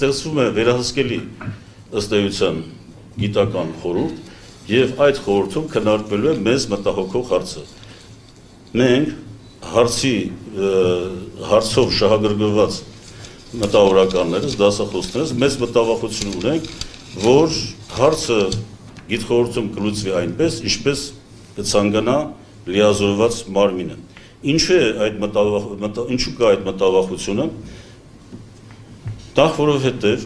ստեղծվում է վերահսկելի ըստ էության գիտական խորհուրդ եւ այդ խորհրդում քննարկվելու է մեզ մտահոգող հարցը։ Մենք հարցի հարցով շահագրգռված մտավորականներս, դասախոսներս մեծ մտավախություն ունենք, որ հարցը գիտխորհրդում կլուծվի այնպես, ինչպես կցանկանա լիազորված մարմինը։ Ինչու է այդ մտավախ մտա, ինչու կա այդ մտավախությունը։ Դա որովհետև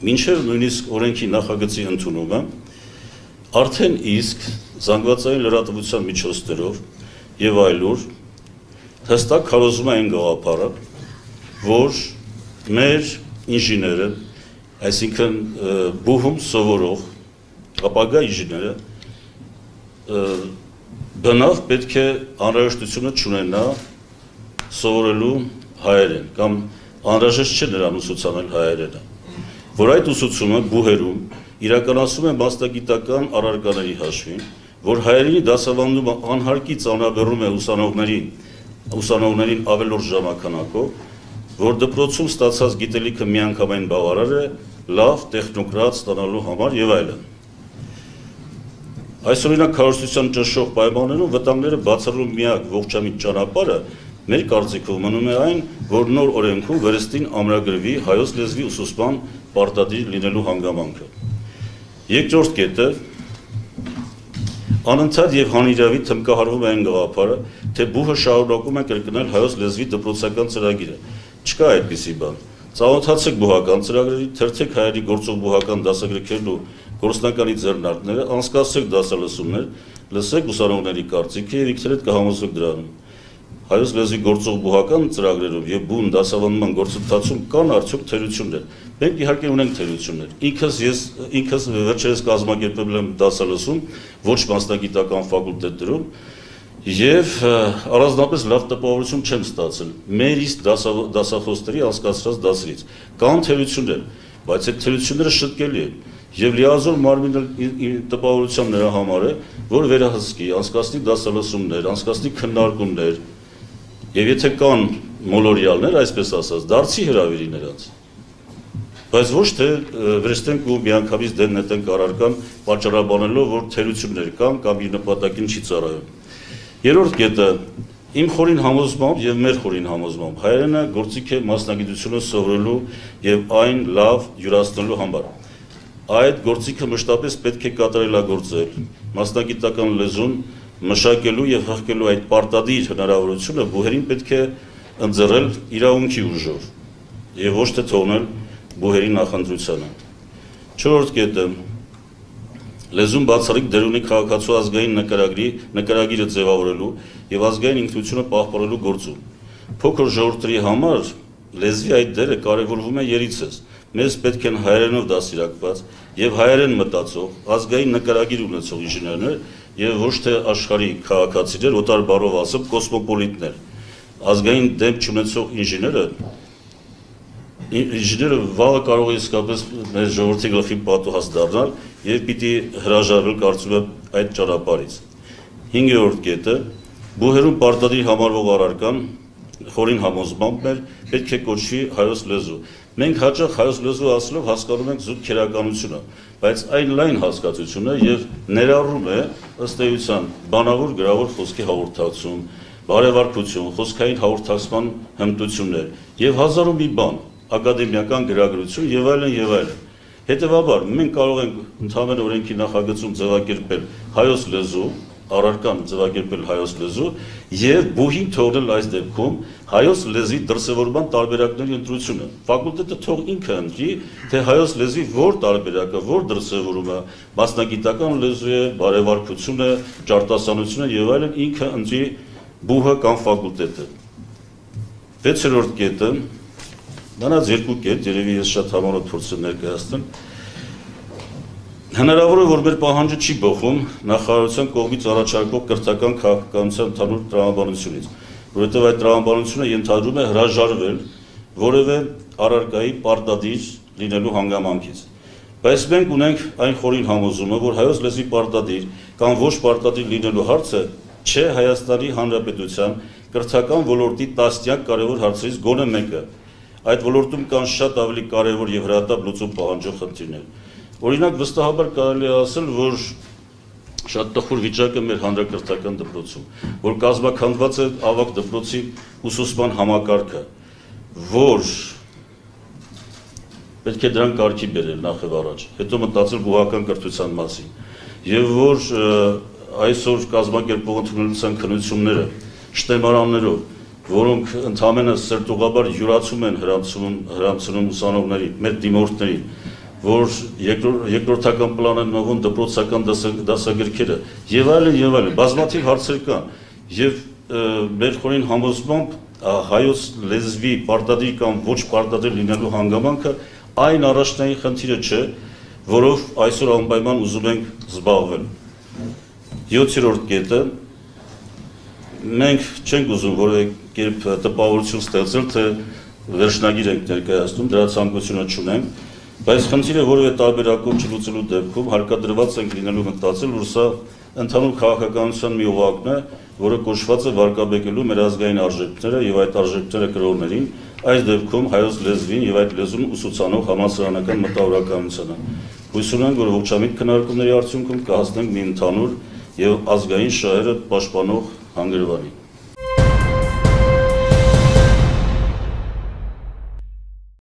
մինչև նույնիսկ օրենքի նախագծի ընդունումը արդեն իսկ զանգվածային լրատվության միջոցներով եւ այլուր հստակ քարոզում են գաղափարը, որ մեր ինժեները, այսինքն բուհում սովորող ապագա ինժեները բնավ պետք է անհրաժեշտությունը չունենա սովորելու հայերեն կամ անհրաժեշտ չէ նրան ուսուցանել հայերենը որ այդ ուսուցումը բուհերում իրականացում է մասնագիտական առարկաների հաշվին, որ հայերենի դասավանդումը անհարկից անաբերում է ուսանողներին, ուսանողներին ավելորդ ժամանականակով, որ դպրոցում ստացած գիտելիքը միանգամայն բավարար է լավ տեխնոկրատ ստանալու համար եւ այլն։ Այս օրինակ քարոզության ճշշող պայմաններում վտանգները բացառելու միակ ողջամիտ ճանապարհը մեր կարծիքով մնում է այն, որ նոր օրենքում վերստին ամրագրվի հայոց լեզվի ուսուցման պարտադիր լինելու հանգամանքը։ Երկրորդ կետը. Անընդհատ եւ հանիրավի թմկահարվում է այն գաղափարը, թե բուհը շարունակում է կրկնել հայոց լեզվի դպրոցական ծրագիրը։ Չկա այդպիսի բան։ Ծանոթացեք բուհական ծրագրերի, թերթեք հայերի գործող բուհական դասագրքերն ու գործնականի ձեռնարկները, անցկացրեք դասալսումներ, լսեք ուսանողների կարծիքը եւ իքսերդ կհամոզվեք դրանում հայոց լեզվի գործող բուհական ծրագրերով եւ բուն դասավանդման գործընթացում կան արդյոք թերություններ։ Մենք իհարկե ունենք թերություններ։ Ինքս ես ինքս վերջերս կազմակերպել եմ դասալսում ոչ մասնագիտական ֆակուլտետերում եւ առանձնապես լավ տպավորություն չեմ ստացել մեր իսկ դասախոսների անցկացրած դասերից։ Կան թերություններ, բայց այդ թերությունները շտկելի են եւ լիազոր մարմինը տպավորության նրա համար է, որ վերահսկի, անցկացնի դասալսումներ, անցկացնի քննարկումներ, Եվ եթե կան մոլորյալներ, այսպես ասած, դարձի հրավիրի նրանց։ Բայց ոչ թե վրեստենք ու միանգամից դեն նետենք առարկան պատճառաբանելով, որ թերություններ կան կամ իր նպատակին չի ծառայում։ Երրորդ կետը իմ խորին համոզմամբ եւ մեր խորին համոզմամբ հայերենը գործիք է մասնագիտությունը սովորելու եւ այն լավ յուրացնելու համար։ Այդ գործիքը մշտապես պետք է կատարելագործել։ Մասնագիտական լեզուն մշակելու եւ հղկելու այդ պարտադիր հնարավորությունը բուհերին պետք է ընձեռել իրավունքի ուժով եւ ոչ թե թողնել բուհերի նախընտրությանը։ Չորրորդ կետը. Լեզուն բացառիկ դեր ունի քաղաքացու ազգային նկարագրի նկարագիրը ձևավորելու եւ ազգային ինքնությունը պահպանելու գործում։ Փոքր ժողովրդի համար լեզվի այդ դերը կարևորվում է երիցս։ Մեզ պետք են հայերենով դասիրակված եւ հայերեն մտածող, ազգային նկարագիր ունեցող ինժեներներ, եւ ոչ թե աշխարհի քաղաքացիներ, օտար բառով ասեմ, կոսմոպոլիտներ։ Ազգային դեմ չունեցող ինժեները ինժեները վաղը կարող է իսկապես մեր ժողովրդի գլխի պատուհաս դառնալ եւ պիտի հրաժարվել կարծում եմ այդ ճանապարհից։ 5-րդ կետը բուհերում պարտադիր համարվող առարկան խորին համոզմամբ մեր պետք է կոչվի հայոց լեզու։ Մենք հաճախ հայոց լեզու ասելով հասկանում ենք զուտ քերականությունը, բայց այն լայն հասկացություն է եւ ներառում է ըստ էության բանավոր գրավոր խոսքի հաղորդակցում, բարևարկություն, խոսքային հաղորդակցման հմտություններ եւ հազարու մի բան, ակադեմիական գրագրություն եւ այլն եւ այլն։ Հետևաբար մենք կարող ենք ընդհանուր օրենքի նախագծում ձևակերպել հայոց լեզու, առարկան ձևակերպել հայոց լեզու եւ բուհին թողնել այս դեպքում հայոց լեզվի դրսևորման տարբերակների ընտրությունը։ Ֆակուլտետը թող ինքը ընտրի, թե հայոց լեզվի որ տարբերակը, որ դրսևորումը, մասնագիտական լեզու է, բարևարկությունը, ճարտասանությունը եւ այլն ինքը ընտրի բուհը կամ ֆակուլտետը։ 6-րդ կետը Դրանց երկու կետ, երևի ես շատ համառոտ փորձեմ ներկայացնել, Հնարավոր է, որ մեր պահանջը չի բխում նախարարության կողմից առաջարկվող կրթական քաղաքականության ընդհանուր տրամաբանությունից, որովհետև այդ տրամաբանությունը ենթադրում է հրաժարվել որևէ առարկայի պարտադիր լինելու հանգամանքից։ Բայց մենք ունենք այն խորին համոզումը, որ հայոց լեզվի պարտադիր կամ ոչ պարտադիր լինելու հարցը չէ Հայաստանի Հանրապետության կրթական ոլորտի տասնյակ կարևոր հարցերից գոնե մեկը։ այդ ոլորտում կան շատ ավելի կարևոր եւ հրատապ լուծում պահանջող խնդիրներ։ Օրինակ վստահաբար կարելի է ասել, որ շատ տխուր վիճակը մեր հանրակրթական դպրոցում, որ կազմակերպված է ավակ դպրոցի ուսուցման համակարգը, որ պետք է դրան կարգի բերել նախ եւ առաջ, հետո մտածել բուհական կրթության մասին, եւ որ այսօր կազմակերպող ընդունելության քննությունները շտեմարաններով, որոնք ընդհանրապես սրտուղաբար յուրացում են հրանցում հրանցում ուսանողների, մեր դիմորդներին, որ երկրորդական պլան են մղում դպրոցական դասագրքերը եւ այլն եւ այլն բազմաթիվ հարցեր կան եւ մեր խորին համոզմամբ հայոց լեզվի պարտադիր կամ ոչ պարտադիր լինելու հանգամանքը այն առաջնային խնդիրը չէ, որով այսօր անպայման ուզում ենք զբաղվել։ 7-րդ կետը. Մենք չենք ուզում որևէ կերպ տպավորություն ստեղծել, թե վերջնագիր ենք ներկայացնում, դրա ցանկությունը չունենք, Բայց խնդիրը որևէ տարբերակով չլուծելու դեպքում հարկադրված ենք լինելու մտածել, որ սա ընդհանուր քաղաքականության մի օղակն է, որը կոչված է վարկաբեկելու մեր ազգային արժեքները եւ այդ արժեքները կրողներին, այս դեպքում հայոց լեզվին եւ այդ լեզուն ուսուցանող համասարանական մտավորականությանը։ Հույս ունենք, որ ողջամիտ քննարկումների արդյունքում կհասնենք մի ընդհանուր եւ ազգային շահերը պաշտպանող հանգրվանի։